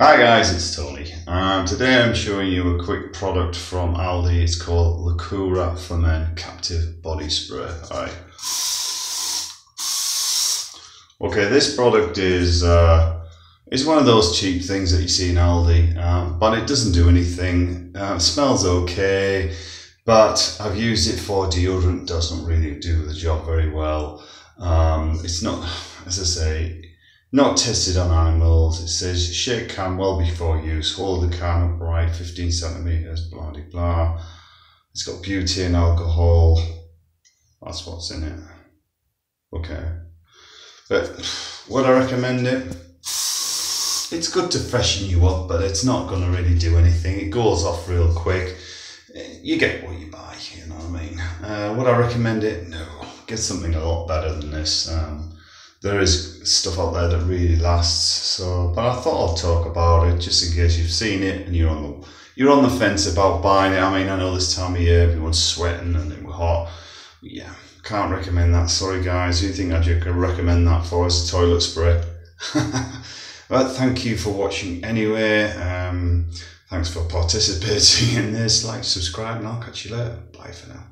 Hi guys, it's Tony. Um, today I'm showing you a quick product from Aldi. It's called Lacura for Men Captive Body Spray. Alright. Okay, this product is uh, is one of those cheap things that you see in Aldi, um, but it doesn't do anything. Uh, smells okay, but I've used it for deodorant. Doesn't really do the job very well. Um, it's not, as I say, not tested on animals. It says shake can well before use. Hold the can upright, 15 centimeters, blah blah blah. It's got butane, alcohol. That's what's in it. Okay. But would I recommend it? It's good to freshen you up, but it's not going to really do anything. It goes off real quick. You get what you buy, you know what I mean? Uh, would I recommend it? No. Get something a lot better than this. Um, there is stuff out there that really lasts. So, but I thought I'd talk about it just in case you've seen it and you're on the you're on the fence about buying it. I mean, I know this time of year everyone's sweating and it was hot. Yeah, can't recommend that. Sorry, guys. Who think I'd recommend that for us? toilet spray? but thank you for watching anyway. Um, thanks for participating in this. Like, subscribe, and I'll catch you later. Bye for now.